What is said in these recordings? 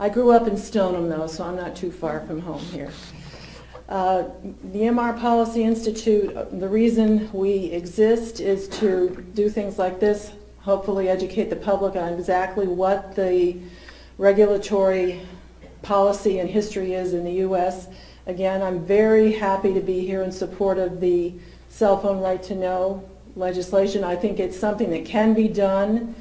I grew up in Stoneham though, so I'm not too far from home here. Uh, The EMR Policy Institute, uh, the reason we exist is to do things like this, hopefully educate the public on exactly what the regulatory policy and history is in the U.S. Again, I'm very happy to be here in support of the cell phone right to know legislation. I think it's something that can be done,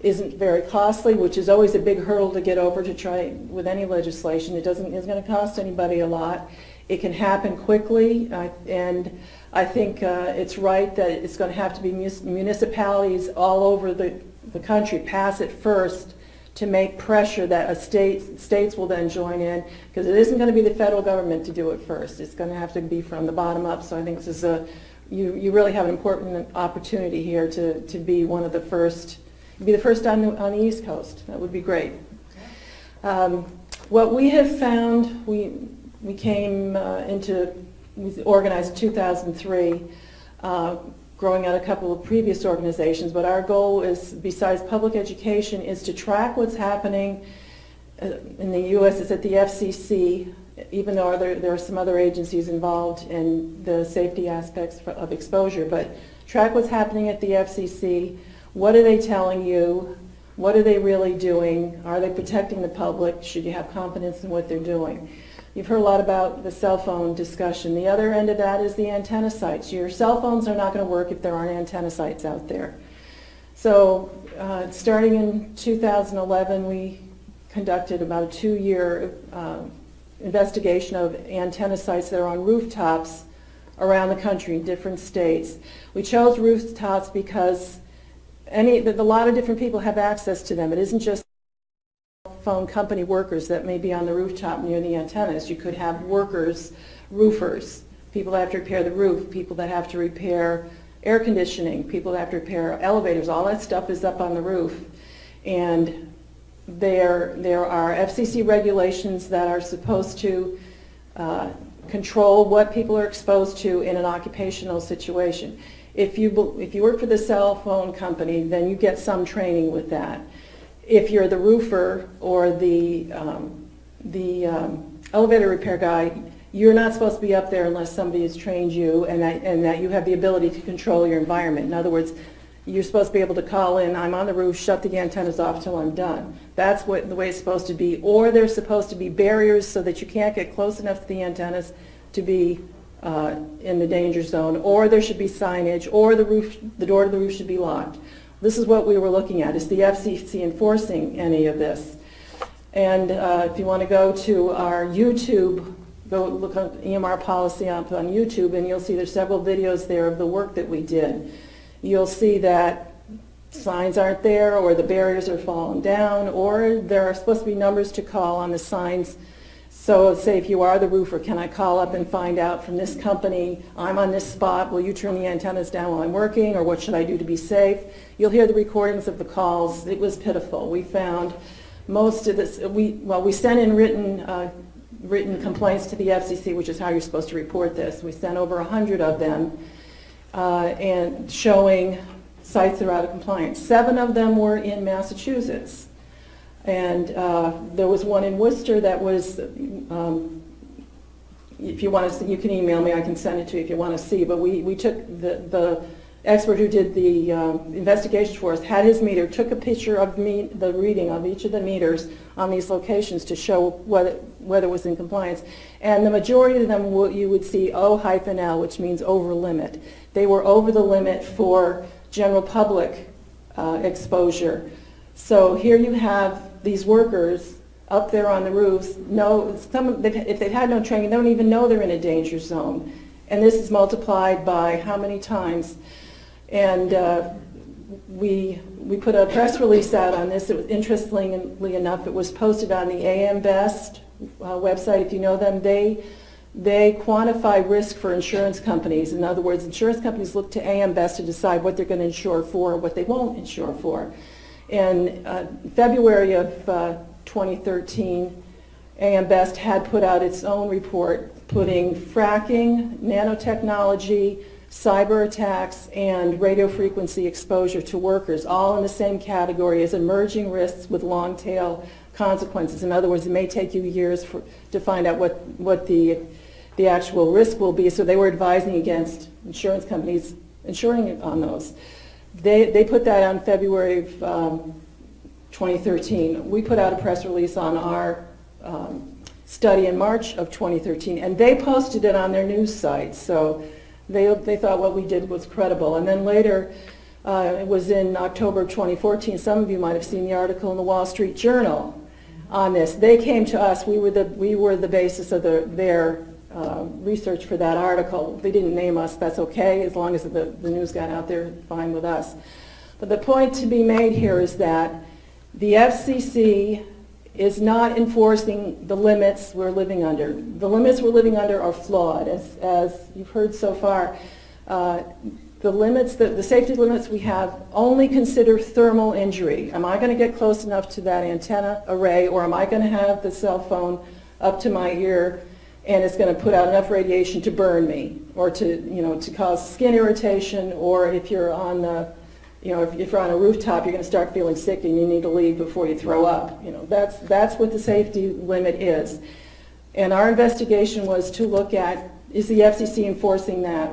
isn't very costly, which is always a big hurdle to get over to try with any legislation. It doesn't, it's going to cost anybody a lot. It can happen quickly, I- and I think uh, it's right that it's going to have to be municipalities all over the, the country pass it first to make pressure that a state, states will then join in, because it isn't going to be the federal government to do it first. It's going to have to be from the bottom up, so I think this is a, you, you really have an important opportunity here to, to be one of the first, be the first on the, on the East Coast. That would be great. Um, What we have found, we, we came uh, into, we organized 2003, uh, growing out a couple of previous organizations, but our goal is, besides public education, is to track what's happening uh, in the U.S. It's at the FCC, even though there, there are some other agencies involved in the safety aspects of exposure, but track what's happening at the FCC. What are they telling you? What are they really doing? Are they protecting the public? Should you have confidence in what they're doing? You've heard a lot about the cell phone discussion. The other end of that is the antenna sites. Your cell phones are not going to work if there aren't antenna sites out there. So uh, starting in 2011, we conducted about a two-year uh, investigation of antenna sites that are on rooftops around the country in different states. We chose rooftops because any, a lot of different people have access to them. It isn't just phone company workers that may be on the rooftop near the antennas. You could have workers, roofers, people that have to repair the roof, people that have to repair air conditioning, people that have to repair elevators. All that stuff is up on the roof. And there, there are FCC regulations that are supposed to uh, control what people are exposed to in an occupational situation. If you, if you work for the cell phone company, then you get some training with that. If you're the roofer or the, um, the um, elevator repair guy, you're not supposed to be up there unless somebody has trained you and that, and that you have the ability to control your environment. In other words, you're supposed to be able to call in, I'm on the roof, shut the antennas off till I'm done. That's what, the way it's supposed to be. Or there's supposed to be barriers so that you can't get close enough to the antennas to be uh, in the danger zone. Or there should be signage, or the roof, the door to the roof should be locked. This is what we were looking at. Is the FCC enforcing any of this? And uh, if you want to go to our YouTube, go look at EMR policy up on YouTube, and you'll see there's several videos there of the work that we did. You'll see that signs aren't there, or the barriers are falling down, or there are supposed to be numbers to call on the signs. So say if you are the roofer, can I call up and find out from this company, I'm on this spot, will you turn the antennas down while I'm working, or what should I do to be safe? You'll hear the recordings of the calls. It was pitiful. We found most of this, we, well, we sent in written, uh, written complaints to the FCC, which is how you're supposed to report this. We sent over 100 of them, uh, and showing sites that are out of compliance. Seven of them were in Massachusetts. And uh, there was one in Worcester that was, um, if you want to, you can email me, I can send it to you if you want to see, but we, we took the, the expert who did the um, investigation for us, had his meter, took a picture of me, the reading of each of the meters on these locations to show whether, whether it was in compliance. And the majority of them, you would see O hyphen L, which means over limit. They were over the limit for general public uh, exposure. So here you have these workers up there on the roofs, no, some, if they've had no training, they don't even know they're in a danger zone. And this is multiplied by how many times? And uh, we, we put a press release out on this. It was, interestingly enough, it was posted on the AM Best uh, website, if you know them. They, they quantify risk for insurance companies. In other words, insurance companies look to AM Best to decide what they're going to insure for what they won't insure for. In uh, February of uh, 2013, AM Best had put out its own report putting fracking, nanotechnology, cyber attacks, and radio frequency exposure to workers all in the same category as emerging risks with long tail consequences. In other words, it may take you years for, to find out what, what the, the actual risk will be. So they were advising against insurance companies insuring on those. They, they put that on February of um, 2013. We put out a press release on our um, study in March of 2013, and they posted it on their news site. So they, they thought what we did was credible. And then later, uh, it was in October of 2014, some of you might have seen the article in the Wall Street Journal on this. They came to us, we were the, we were the basis of the, their uh, research for that article. They didn't name us, that's okay, as long as the, the news got out there, fine with us. But the point to be made here is that the FCC is not enforcing the limits we're living under. The limits we're living under are flawed, as, as you've heard so far. Uh, the limits, the, the safety limits we have only consider thermal injury. Am I going to get close enough to that antenna array or am I going to have the cell phone up to my ear and it's going to put out enough radiation to burn me or to, you know, to cause skin irritation or if you're on the, you know, if, if you're on a rooftop, you're going to start feeling sick and you need to leave before you throw up. You know, that's, that's what the safety limit is. And our investigation was to look at, is the FCC enforcing that?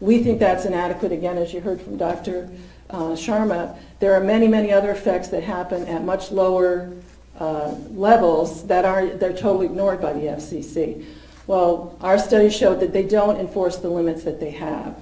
We think that's inadequate, again, as you heard from Dr. Uh, Sharma. There are many, many other effects that happen at much lower uh, levels that are they're totally ignored by the FCC. Well, our study showed that they don't enforce the limits that they have.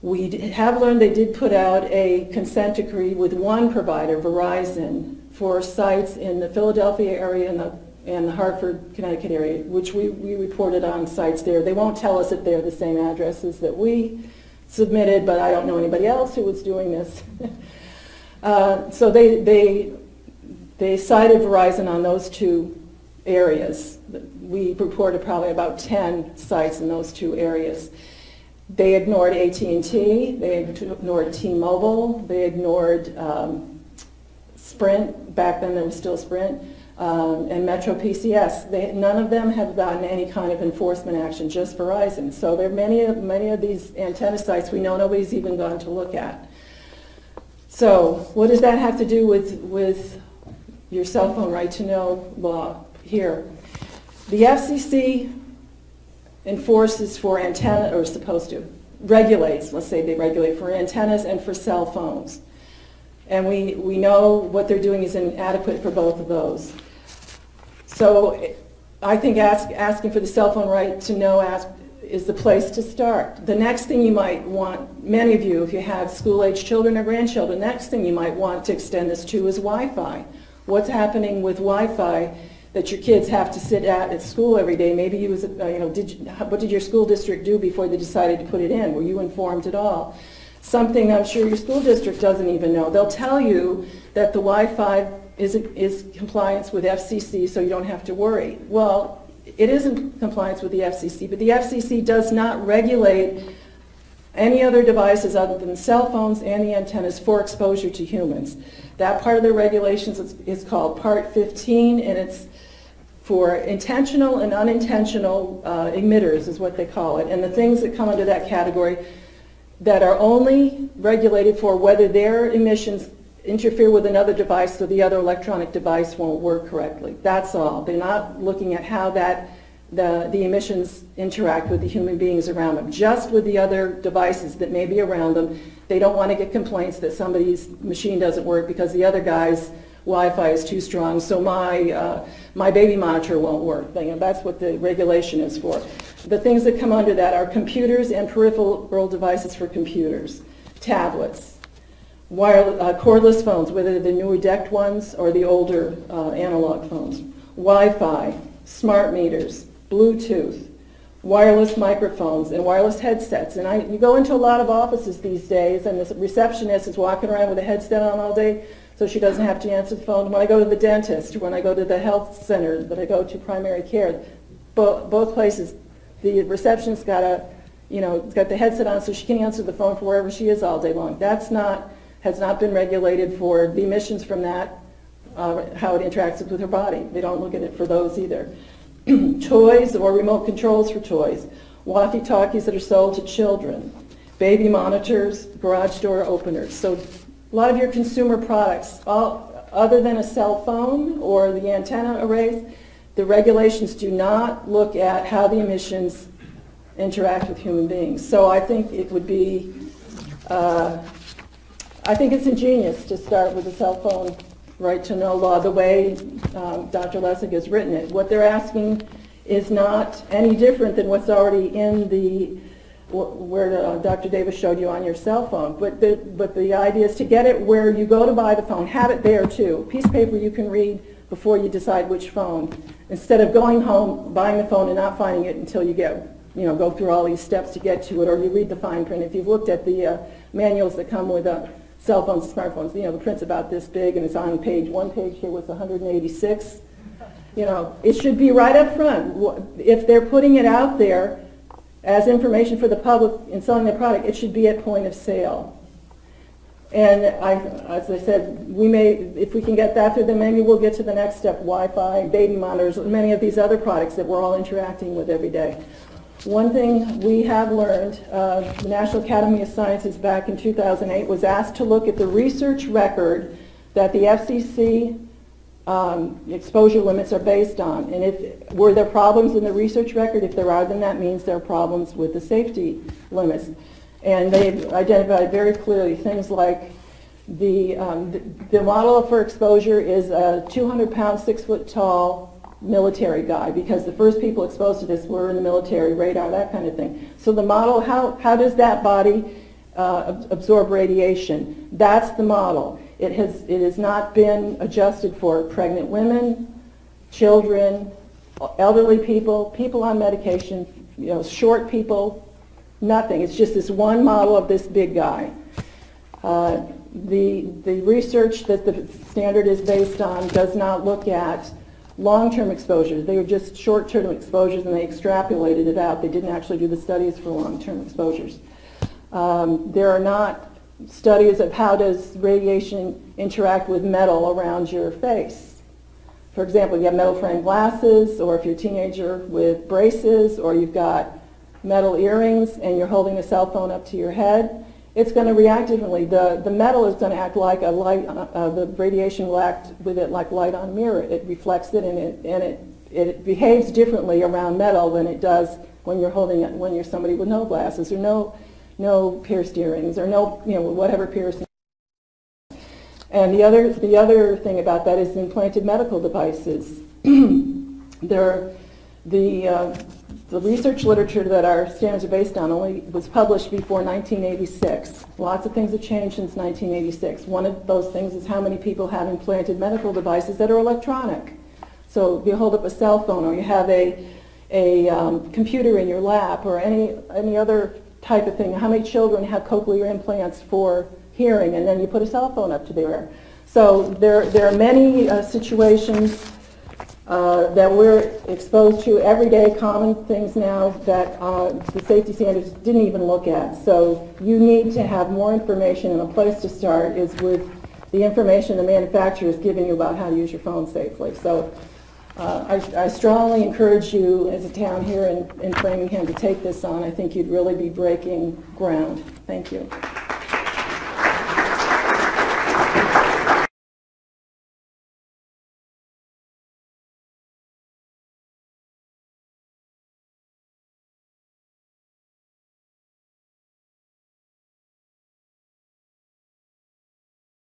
We have learned they did put out a consent decree with one provider, Verizon, for sites in the Philadelphia area and the and the Hartford, Connecticut area, which we, we reported on sites there. They won't tell us if they're the same addresses that we submitted, but I don't know anybody else who was doing this. uh, so they, they, they cited Verizon on those two areas. We reported probably about 10 sites in those two areas. They ignored AT&T, they ignored T-Mobile, they ignored um, Sprint, back then there was still Sprint, um, and Metro PCS. They, none of them have gotten any kind of enforcement action, just Verizon. So there are many, many of these antenna sites we know nobody's even gone to look at. So what does that have to do with, with your cell phone right to know law here? The FCC enforces for antenna, or is supposed to, regulates, let's say they regulate for antennas and for cell phones. And we, we know what they're doing is inadequate for both of those. So I think ask, asking for the cell phone right to know ask, is the place to start. The next thing you might want, many of you, if you have school-age children or grandchildren, the next thing you might want to extend this to is Wi-Fi. What's happening with Wi-Fi that your kids have to sit at at school every day? Maybe you was, uh, you know, did you, what did your school district do before they decided to put it in? Were you informed at all? Something I'm sure your school district doesn't even know. They'll tell you that the Wi-Fi is, is compliance with FCC so you don't have to worry. Well, it isn't compliance with the FCC, but the FCC does not regulate any other devices other than cell phones and the antennas for exposure to humans. That part of the regulations is, is called Part 15, and it's for intentional and unintentional uh, emitters is what they call it. And the things that come under that category that are only regulated for whether their emissions interfere with another device so the other electronic device won't work correctly. That's all. They're not looking at how that the, the emissions interact with the human beings around them, just with the other devices that may be around them. They don't want to get complaints that somebody's machine doesn't work because the other guy's Wi-Fi is too strong, so my, uh, my baby monitor won't work. You know, That's what the regulation is for. The things that come under that are computers and peripheral devices for computers, tablets, Wire, uh, cordless phones, whether the newer DECT ones or the older uh, analog phones, Wi-Fi, smart meters, Bluetooth, wireless microphones, and wireless headsets. And I, you go into a lot of offices these days, and the receptionist is walking around with a headset on all day, so she doesn't have to answer the phone. When I go to the dentist, when I go to the health center that I go to primary care, bo both places, the receptionist got a, you know, got the headset on so she can answer the phone for wherever she is all day long. That's not has not been regulated for the emissions from that, uh, how it interacts with her body. They don't look at it for those either. toys or remote controls for toys, walkie-talkies that are sold to children, baby monitors, garage door openers. So lot of your consumer products, all, other than a cell phone or the antenna arrays, the regulations do not look at how the emissions interact with human beings. So I think it would be, uh, I think it's ingenious to start with a cell phone right to know law, the way um, Dr. Lessig has written it. What they're asking is not any different than what's already in the, where uh, Dr. Davis showed you on your cell phone. But the, but the idea is to get it where you go to buy the phone, have it there too. Piece of paper you can read before you decide which phone. Instead of going home, buying the phone and not finding it until you get, you know, go through all these steps to get to it, or you read the fine print. If you've looked at the uh, manuals that come with uh, cell phones and smartphones, you know, the print's about this big and it's on page, one page here with 186. You know, it should be right up front. If they're putting it out there as information for the public in selling their product, it should be at point of sale. And I, as I said, we may, if we can get that through, then maybe we'll get to the next step, Wi-Fi, baby monitors, many of these other products that we're all interacting with every day. One thing we have learned, uh, the National Academy of Sciences back in 2008 was asked to look at the research record that the FCC um, exposure limits are based on. And if, were there problems in the research record? If there are, then that means there are problems with the safety limits. And they've identified very clearly things like the, um, the, the model for exposure is a 200 pound, six foot tall military guy because the first people exposed to this were in the military, radar, that kind of thing. So the model, how, how does that body uh, absorb radiation? That's the model. It has, it has not been adjusted for pregnant women, children, elderly people, people on medication, you know, short people, nothing. It's just this one model of this big guy. Uh, The, the research that the standard is based on does not look at long-term exposures. They were just short-term exposures and they extrapolated it out. They didn't actually do the studies for long-term exposures. Um, There are not studies of how does radiation interact with metal around your face. For example, you have metal frame glasses, or if you're a teenager with braces, or you've got metal earrings and you're holding a cell phone up to your head, it's going to react differently. The, the metal is going to act like a light, uh, the radiation will act with it like light on a mirror. It reflects it and it, and it, it behaves differently around metal than it does when you're holding it, when you're somebody with no glasses or no, no pierced earrings or no, you know, whatever piercing. And the other, the other thing about that is implanted medical devices. there, the, uh, the research literature that our standards are based on only was published before 1986. Lots of things have changed since 1986. One of those things is how many people have implanted medical devices that are electronic. So if you hold up a cell phone or you have a, a um, computer in your lap or any, any other type of thing, how many children have cochlear implants for hearing and then you put a cell phone up to their. So there, there are many uh, situations uh, that we're exposed to everyday common things now that uh, the safety standards didn't even look at. So you need to have more information and a place to start is with the information the manufacturer is giving you about how to use your phone safely. So uh, I, I strongly encourage you as a town here in, in Framingham to take this on. I think you'd really be breaking ground. Thank you.